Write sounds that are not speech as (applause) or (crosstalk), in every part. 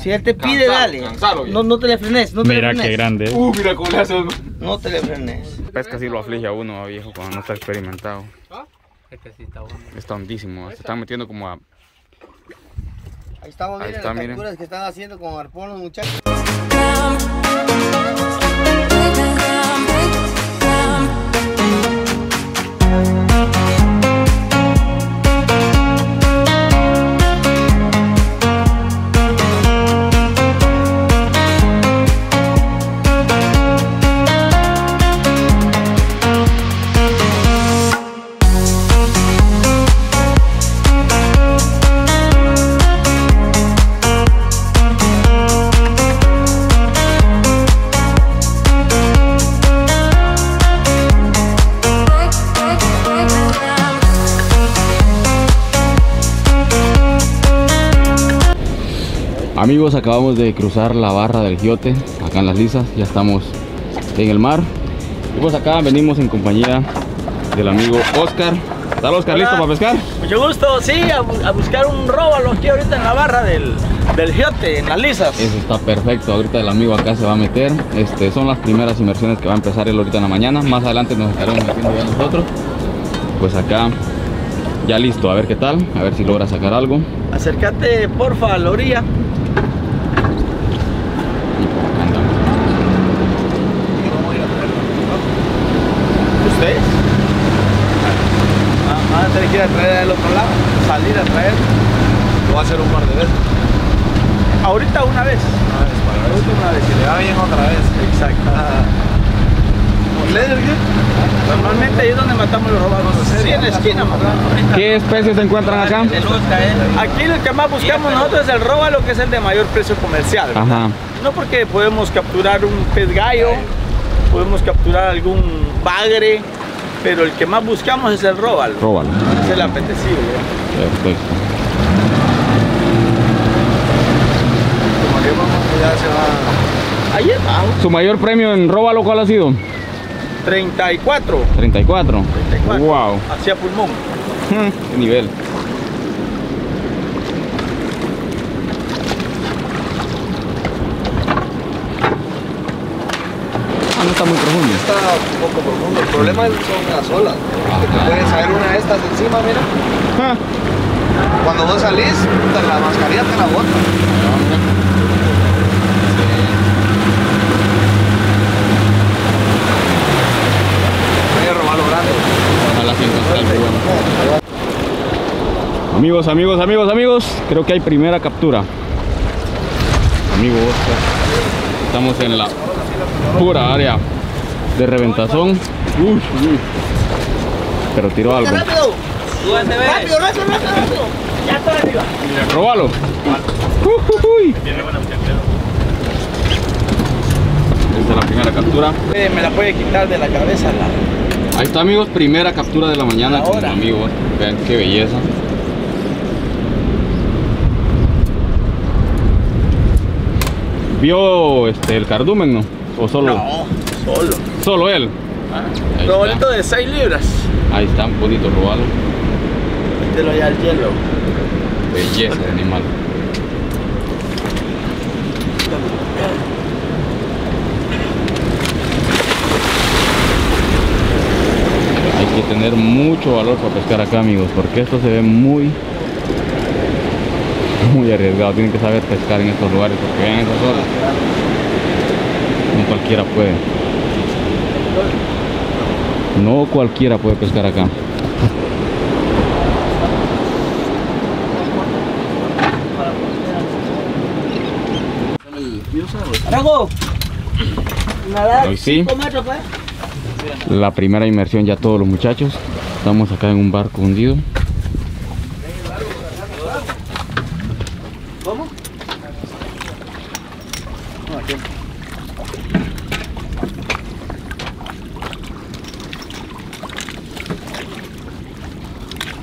Si él te pide, dale. No, no te le frenes, no te le Mira frenes. qué grande. es. Uh, mira. No te le frenes. Pesca sí lo aflige a uno, viejo, cuando no está experimentado. Este sí está bueno. Está hondísimo. Se están metiendo como a Ahí estamos, Ahí miren está, las miren. capturas que están haciendo con arpón los muchachos. Amigos, acabamos de cruzar la barra del Giote, acá en las Lisas, ya estamos en el mar. Y pues acá venimos en compañía del amigo Oscar. ¿Está Oscar listo para pescar? Mucho gusto, sí, a, bu- a buscar un róbalo aquí ahorita en la barra del, del giote, en las lisas. Eso está perfecto, ahorita el amigo acá se va a meter. Este, son las primeras inmersiones que va a empezar él ahorita en la mañana. Más adelante nos estaremos metiendo ya nosotros. Pues acá ya listo, a ver qué tal, a ver si logra sacar algo. Acércate, porfa, a la orilla. Y por acá andamos. ¿Ustedes? Ah, Van a traer del otro lado, salir a traer. Lo va a hacer un par de veces. Ahorita una vez. Ahorita una vez. Si le va bien otra vez. Exacto. ¿Leather qué? Normalmente ahí es donde matamos los robados. Sí, en la esquina matamos. ¿Qué especies se encuentran acá? Aquí lo que más buscamos nosotros es el róbalo, que es el de mayor precio comercial. Ajá. No porque podemos capturar un pez gallo, podemos capturar algún bagre, pero el que más buscamos es el róbalo. Róbalo. Es el apetecible. Perfecto. Como que vamos, ya se va. Ahí estamos. ¿Su mayor premio en róbalo cuál ha sido? 34. 34. 34. Wow. Hacia pulmón. (laughs) Nivel. Está muy profundo. Está un poco profundo. El problema son las olas. Que te puede salir una de estas encima, mira. Ah, Cuando vos salís, la mascarilla te la bota. Amigos, amigos, amigos, amigos, creo que hay primera captura. Amigo Oscar, estamos en la pura área de reventazón. Uy, uy. Pero tiró algo. ¡Rápido! ¡Rápido, rápido, rápido! rápido! ¡Ya está arriba! Róbalo. Uy. Esta es la primera captura. Eh, Me la puede quitar de la cabeza la... Ahí está amigos, primera captura de la mañana con Ahora. amigos. Vean qué belleza. ¿Vio este el cardumen, no? ¿O solo? No, solo. Solo él. Está. de 6 libras. Ahí está, un bonito robado. Mételo ya al hielo. Belleza de animal. Hay que tener mucho valor para pescar acá, amigos, porque esto se ve muy, muy arriesgado. Tienen que saber pescar en estos lugares, porque vean esas olas. No cualquiera puede. No cualquiera puede pescar acá. Hoy sí. 5 metros, pues. La primera inmersión ya todos los muchachos. Estamos acá en un barco hundido. ¿Cómo?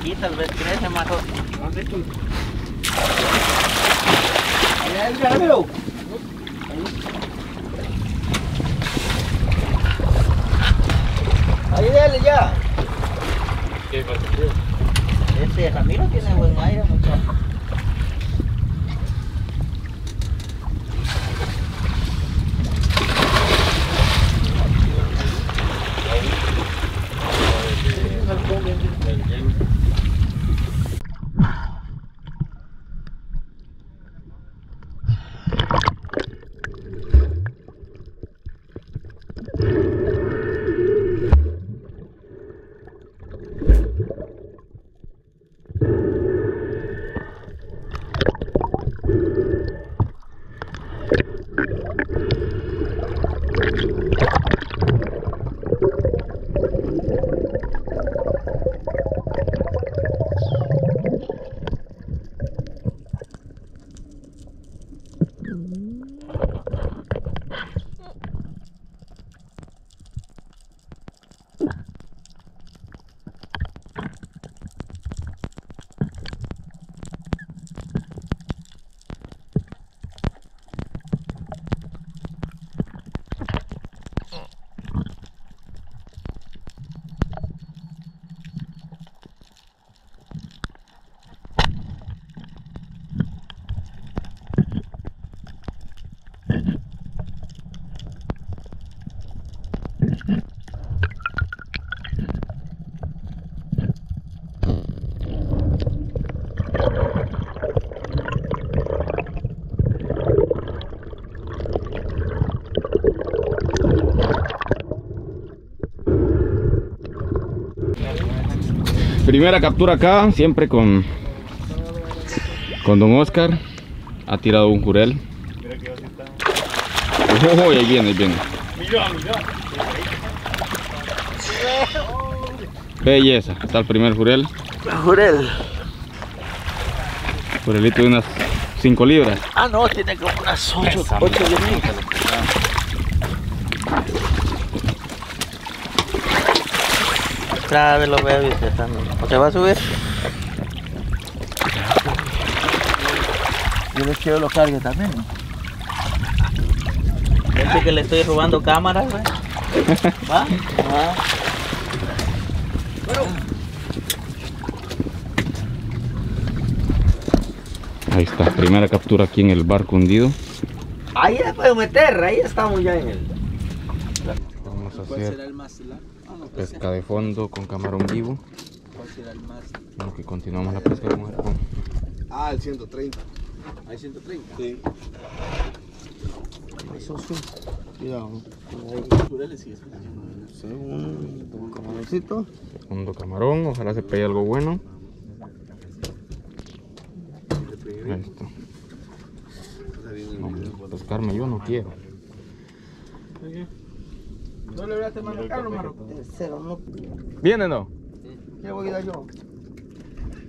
Aquí tal vez crece más. Ahí, rápido. Ahí dale ya. Ese Ramiro tiene buen aire, muchacho. Primera captura acá, siempre con con Don Oscar. Ha tirado un jurel. Oh, (laughs) ahí viene, ahí viene. Belleza, está el primer jurel. Jurel. Jurelito de unas 5 libras. Ah, no, tiene como unas 8, 8 de los bebés también. ¿O te va a subir? Yo les quiero los cargues también, ¿no? Que le estoy robando cámaras, güey. (laughs) ¿Va? Ah. Ahí está, primera captura aquí en el barco hundido. Ahí la puedo meter, ahí estamos ya en el. Vamos a ¿Cuál hacer será el más largo? No, pesca de fondo con camarón vivo. ¿Cuál será el más? En lo que continuamos la pesca con arpón. Ah, el 130. ¿Hay 130? Sí. Eso sí. Cuidado. Un camaroncito. Segundo camarón, ojalá se pegue algo bueno. Ahí está. No, pescarme yo no quiero. ¿No le hablaste mano Carlos, mano? Cero, no. ¿Viene no? ¿Qué voy a ir a yo?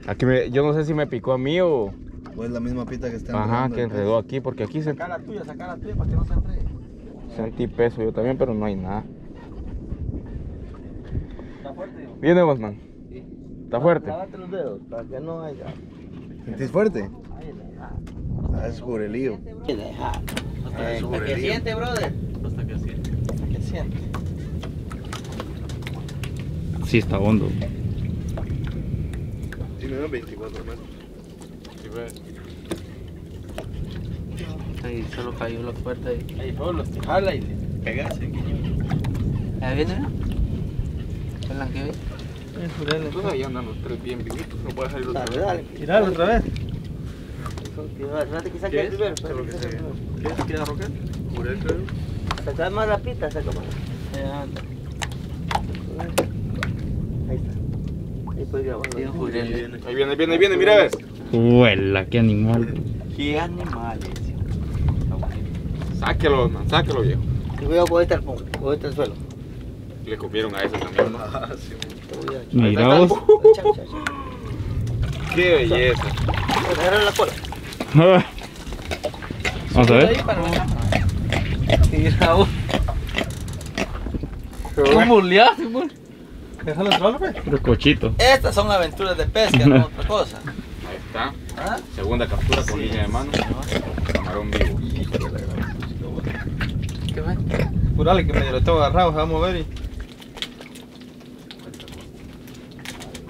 Aquí me, yo no sé si me picó a mí o... Pues la misma pita que está Ajá, que enredó aquí, porque aquí se, Saca la tuya, saca la tuya para que no se enrede. sentí peso yo también, pero no hay nada. ¿Está fuerte? ¿Viene Bosman? Sí. ¿Está fuerte? Lávate los dedos para que no haya. ¿Sentís fuerte? Ahí deja. Ah, es jurelío. Eh, Hasta que siente, brother. Hasta que siente. Hasta que siente. Sí, está hondo. Tiene unos 24 metros. Ahí solo cayó la puerta ahí. Ahí, solo te jala y le pegas. Ahí viene, ¿no? ¿Es la que ve? Entonces ahí andan los tres bien vivitos, no puede salir Dale, dale. Tiralo otra vez. Espérate que saque el primero. espérate que saque el primero. ¿Qué queda roca? Jurel, creo. Saca más la pita, saca más. Ahí está. Ahí puedes jurel. Ahí viene, ahí viene, ahí viene, mira ves. Huela, qué animal. Qué animales. Sáquelo, man, sáquelo viejo. Y voy a coger el pongo, coger el suelo. Le comieron a ese también. (laughs) Ah, Mira Ahí vos. Qué belleza. Agarra la cola. (laughs) Vamos a ver. Mira vos. ¿Cómo le hace? Déjalo entrar, pues. Pero cochito. Estas son aventuras de pesca, no otra cosa. Ahí está. ¿Ah? Segunda captura con línea de mano. Camarón vivo. ¿Qué fue? Jurale que medio lo tengo agarrado, se va a mover y.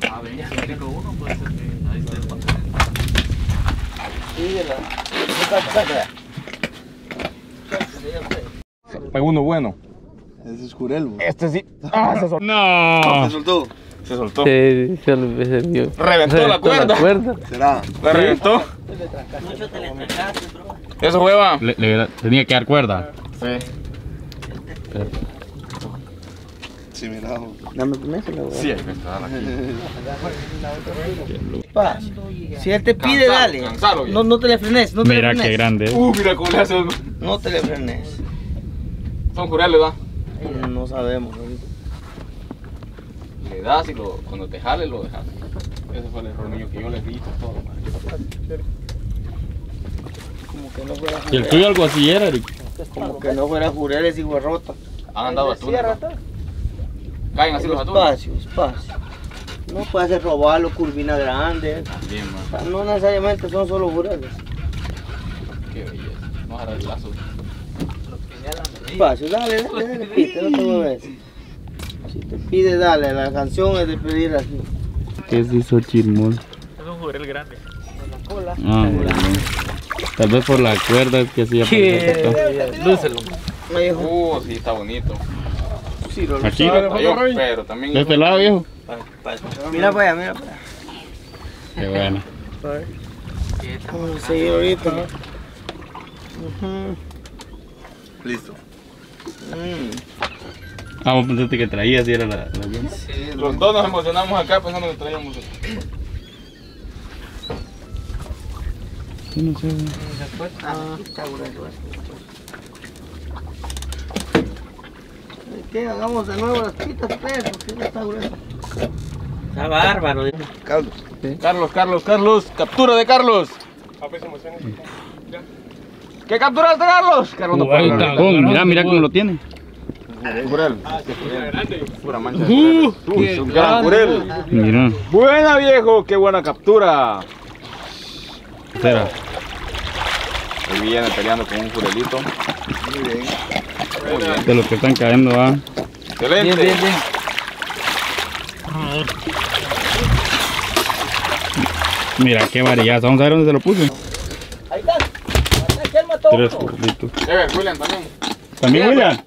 Ah, venía, si pico uno, puede ser que ahí esté el pantalón. Sí, la. Saca, saca. Pegó uno bueno. Ese es jurel, güey. Este sí. Ah, se soltó. No. ¿Se soltó? Se soltó. Se se vio. Reventó la cuerda. ¿Será? La reventó. Mucho te le bro. Eso fue, va. Le, le- tenía que dar cuerda. Sí. Sí, mira. Dame permiso, la Sí, hay que estar aquí. Pa, Si él te pide, Cansalo, dale. cansalo, No, no te le frenes, no te le frenes. grande. Uh, mira cómo le hace. No te le frenes. Son jurales, va. No sabemos. Le das y lo, cuando te jale lo dejas. Ese fue el error mío que yo le di todo. Como que no fuera Y el tuyo algo así era, Eric. Como que no fuera jureles y huerrota. Han andado atunes. Caen así los atunes. Espacio, espacio. No puede ser robarlo, curvina grande. También, O sea, No necesariamente son solo jureles. Qué belleza. Vamos a lazo. Espacio, dale, dale, dale, pite, no te mueves. Si te pide, dale, la canción es de pedir así. ¿Qué se hizo chirmol? Es un jurel grande. La cola. Ah, bueno. Tal vez por la cuerda que hacía Lúcelo. Me dijo, Uh, sí, está bonito. sí, lo Aquí falló, pero también. De este lado, viejo. Mira para allá, mira para allá. Qué bueno. Vamos a seguir ahorita. Listo. Mm. Ah, vos pensaste que traías y era la, la bien. Sí, Los dos nos emocionamos acá pensando que traíamos esto. Sí, no sé. Ah, está. ¿Qué? Hagamos de nuevo las pitas, pues, porque no está grueso. Está bárbaro. Carlos. Carlos, Carlos, Carlos, captura de Carlos. ¿Qué capturaste, Carlos? Carlos no puede mira, mira cómo lo tiene. Jurel. Pura mancha. un gran jurel. Mira. Buena viejo, qué buena captura. Espera. Ahí viene peleando con un jurelito. Muy bien. Muy bien. De los que están cayendo, va. Excelente. Mira qué variedad. Vamos a ver dónde se lo puse. Ahí está. ¿Quién mató Tres uno? jurelitos. Eh, William también. ¿También, William?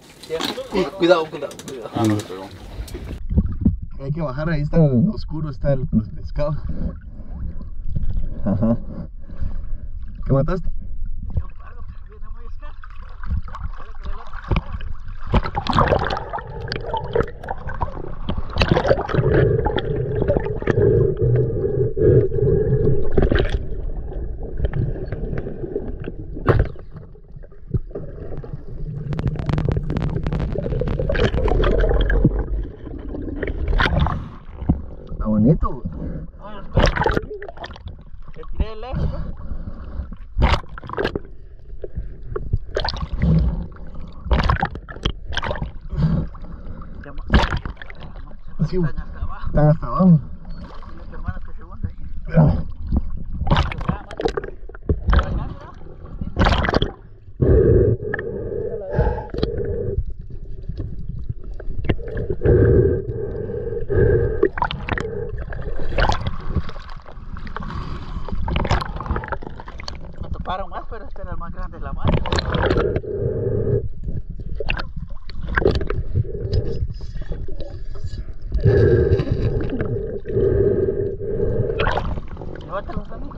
Cuidado, cuidado, cuidado. Ah, no le pegó. Hay que bajar, ahí está oscuro, está el, los pescados. Ajá. ¿Qué mataste? Está bonito. güey. Le tiré el eje, ¿no? Sí, güey. Están hasta abajo. Mira. Me toparon más, pero este era el más grande de la mano. Llévatelos a mí.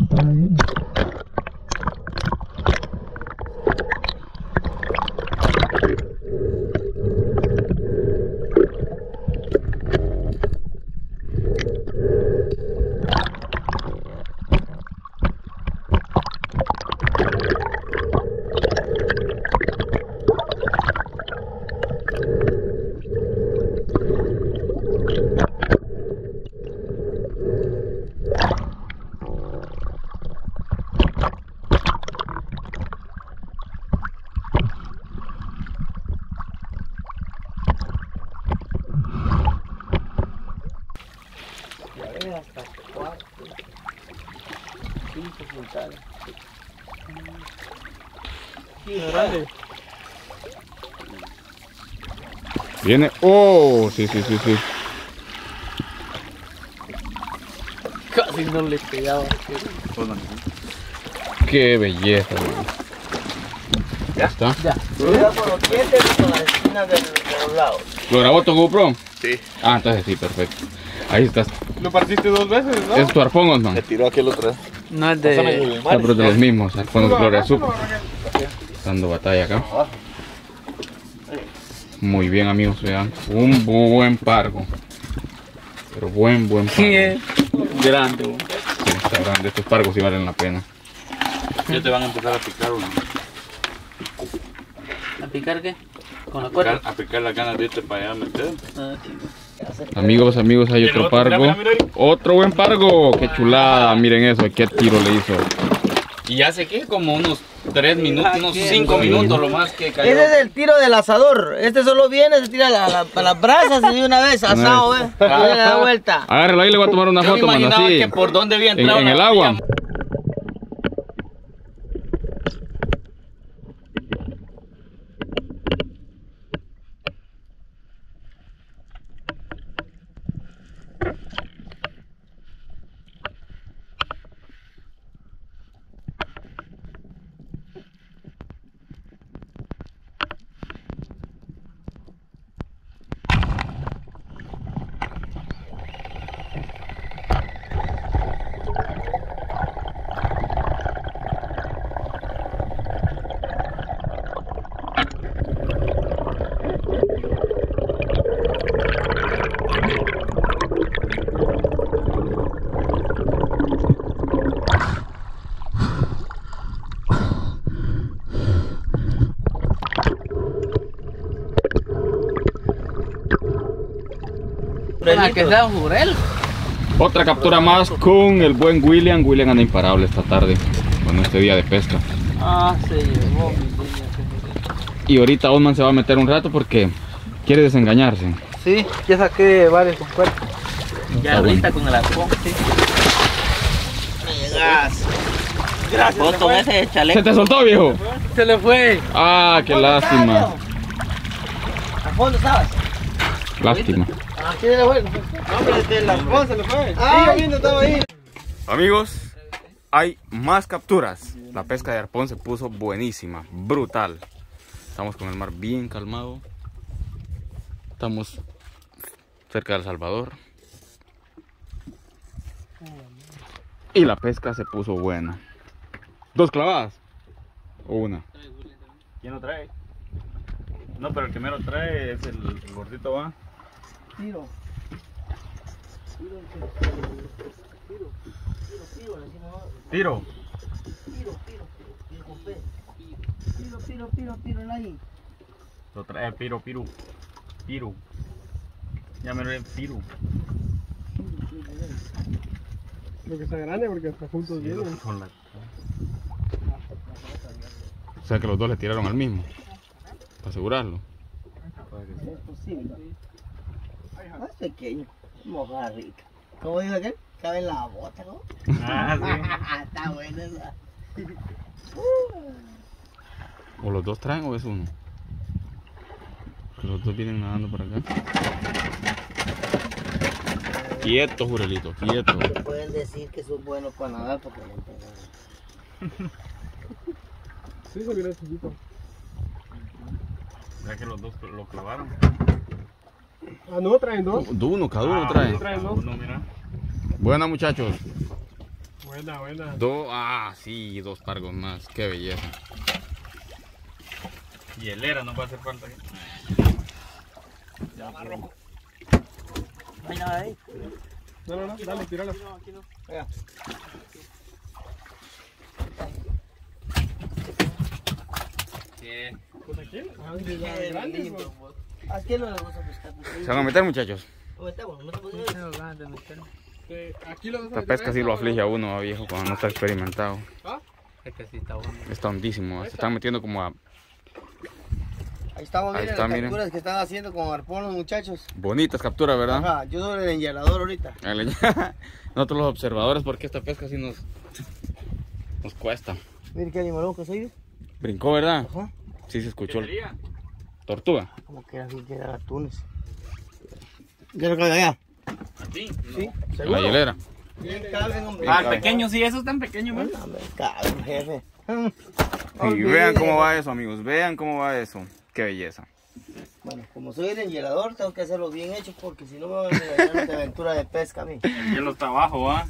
Está bien. Ya ves, hasta cuatro, Viene. Oh, sí, sí, sí, sí. Casi no le pegaba. Qué belleza, güey. Ya está. Ya. Cuidado con los dientes y con las esquinas del- de los lados. ¿Lo grabó tu GoPro? Sí. Ah, entonces sí, perfecto. Ahí estás. Lo partiste dos veces, ¿no? Es tu arpón, Osman. Me tiró aquel otra vez. No es de. Ah, pero de los mismos, de Gloria. Dando batalla acá. Muy bien, amigos, vean. Un buen pargo. Pero buen, buen pargo. Sí, es grande. güey. Sí, está grande. Estos pargos sí valen la pena. Ya te van a empezar a picar uno. ¿A picar qué? Con la A cuerda. picar, a picar las ganas de irte para allá a meter. Ah, sí. Amigos, amigos, hay otro pargo. mira, mira ahí. Otro buen pargo. Qué chulada. Miren eso. Qué tiro le hizo. Y hace que como unos 3 minutos, Ah, unos qué 5 bueno. minutos lo más que cayó. Ese es el tiro del asador. Este solo viene, se tira la, la- para las brasas y de una vez asado. Y le da vuelta. Agárrelo ahí, le voy a tomar una Yo foto, mano. imaginaba Así. que por dónde había En, entrado en la el agua. Para que sea un jurel. Otra captura más con el buen William. William anda imparable esta tarde. Bueno, este día de pesca. Ah, se llevó mi niña. Y ahorita Osman se va a meter un rato porque quiere desengañarse. Sí, ya saqué varios con cuerpo. Está Ya ahorita bueno. con el arpón, sí. Gracias. Vos con ese ¿Se te soltó, viejo? Se le fue. Ah, qué lástima. ¿A fondo estabas? Lástima. Aquí fue. Sí, yo viendo, estaba ahí. Amigos, hay más capturas. La pesca de arpón se puso buenísima, brutal. Estamos con el mar bien calmado. Estamos cerca de El Salvador. Y la pesca se puso buena. ¿Dos clavadas? ¿O una? ¿Quién lo trae? No, pero el que me lo trae es el, el gordito, ¿va? Tiro. Tiro. Tiro, tiro, tiro, tiro en ahí. Lo trae Piro, Piru. Piru. Ya me lo ven Piru. Lo que sea grande porque hasta juntos la... O sea que los dos le tiraron al mismo. Para asegurarlo. Es posible. Más pequeño. Mojarrita. ¿Cómo dijo aquel? Cabe en la bota, ¿no? Ah, sí. (laughs) Está buena esa. ¿O los dos traen o es uno? Los dos vienen nadando por acá. Quieto, Jurelito, quieto. Pueden decir que son buenos para nadar porque no entienden. Sí, se viene chiquito. Ya que los dos lo clavaron. Ah, no, traen dos. De uno, cada uno Ah, trae. traen dos. Uno, mira. Buena muchachos. Buena, buena. Dos, ah, sí, dos pargos más. Qué belleza. Y el era no va a hacer falta. No hay nada ahí. No, no, no, dale, tírala. Pues aquí. Ah, de las grandes, pues. ¿A quién no le gusta pescar? ¿Se van a meter muchachos? Eh, Aquí lo a meter pesca sí esta, lo ¿o aflige a no? uno, a viejo, cuando no está experimentado. Es que sí está bueno. Está hondísimo. Se están metiendo como a Ahí estamos, Ahí miren está, las miren. capturas que están haciendo con arpón los muchachos. bonitas capturas, ¿verdad? Ajá, yo soy el enllador ahorita. El- (laughs) Nosotros los observadores, porque esta pesca sí nos, nos cuesta. Miren qué animalón que soy yo. Brincó, ¿verdad? Ajá. Sí se escuchó. Tortuga. Como que así que eran atunes. ¿Ya lo cae allá? ¿Aquí? Sí, La seguro. hielera. Bien, caben, hombre. Ah, pequeño, sí, eso es tan pequeño, hombre, caben, jefe. (laughs) Y vean cómo va eso, amigos. Vean cómo va eso. Qué belleza. Bueno, como soy el enllador, tengo que hacerlo bien hecho porque si no me van a regalar de aventura de pesca a mí. (laughs) El hielo está abajo, ¿va?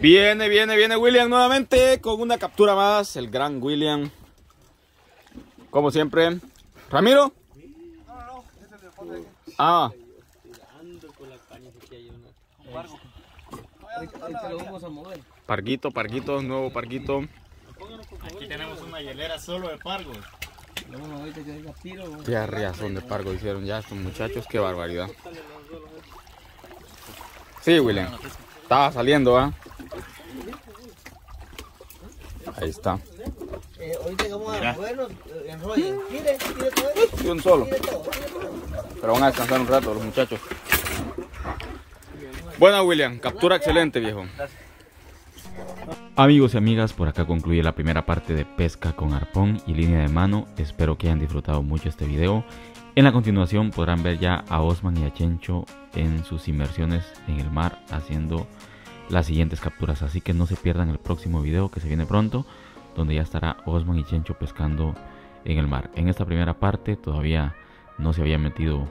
Viene, viene, viene William nuevamente con una captura más. El gran William. Como siempre. Ramiro. Ah. Parguito, Parguito, nuevo Parguito. Aquí tenemos una hielera solo de pargos. Qué arriazón de Pargo hicieron ya estos muchachos. Qué barbaridad. Sí, William. Estaba saliendo, ¿ah? Ahí está. Eh, ahorita que vamos a movernos, eh, enrollen. Mire, mire todo. Y un solo. Mire todo, mire todo. Pero van a descansar un rato los muchachos. Buena William, captura excelente viejo. Amigos y amigas, por acá concluye la primera parte de pesca con arpón y línea de mano. Espero que hayan disfrutado mucho este video. En la continuación podrán ver ya a Osman y a Chencho en sus inmersiones en el mar haciendo las siguientes capturas. Así que no se pierdan el próximo video que se viene pronto, donde ya estará Osman y Chencho pescando en el mar. En esta primera parte todavía no se había metido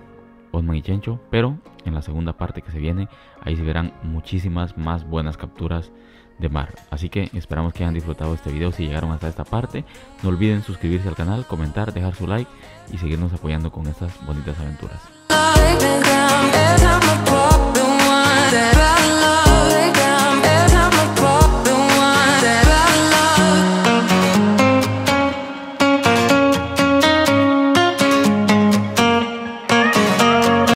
Osman y Chencho, pero en la segunda parte que se viene, ahí se verán muchísimas más buenas capturas de mar. Así que esperamos que hayan disfrutado este video si llegaron hasta esta parte. No olviden suscribirse al canal, comentar, dejar su like y seguirnos apoyando con estas bonitas aventuras.